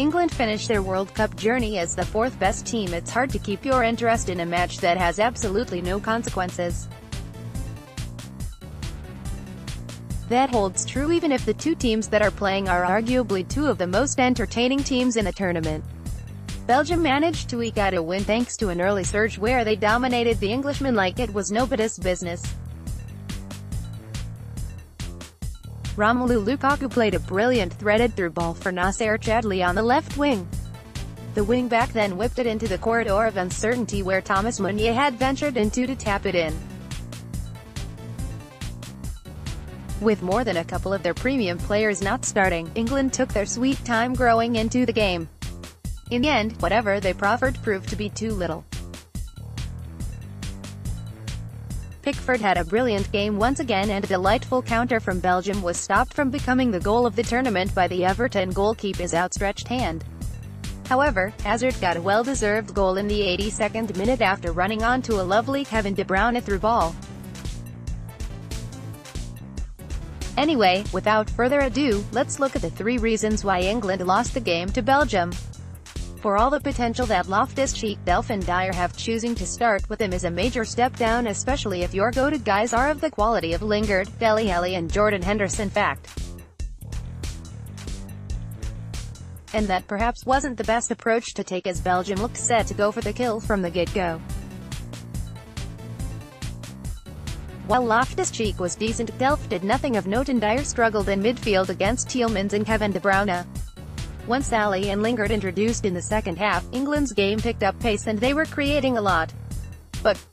England finished their World Cup journey as the fourth best team it's hard to keep your interest in a match that has absolutely no consequences. That holds true even if the two teams that are playing are arguably two of the most entertaining teams in the tournament. Belgium managed to eke out a win thanks to an early surge where they dominated the Englishmen like it was nobody's business. Romelu Lukaku played a brilliant threaded through ball for Nacer Chadli on the left wing. The wing-back then whipped it into the corridor of uncertainty where Thomas Meunier had ventured into to tap it in. With more than a couple of their premium players not starting, England took their sweet time growing into the game. In the end, whatever they proffered proved to be too little. Pickford had a brilliant game once again and a delightful counter from Belgium was stopped from becoming the goal of the tournament by the Everton goalkeeper's outstretched hand. However, Hazard got a well-deserved goal in the 82nd minute after running onto a lovely Kevin De Bruyne through ball. Anyway, without further ado, let's look at the three reasons why England lost the game to Belgium. For all the potential that Loftus-Cheek, Delph Dyer have choosing to start with him is a major step down especially if your go-to guys are of the quality of Lingard, Dele Alli and Jordan Henderson fact. And that perhaps wasn't the best approach to take as Belgium looked set to go for the kill from the get-go. While Loftus-Cheek was decent, Delph did nothing of note and Dyer struggled in midfield against Tielemans and Kevin De Bruyne. Once Alli and Lingard introduced in the second half, England's game picked up pace and they were creating a lot. But,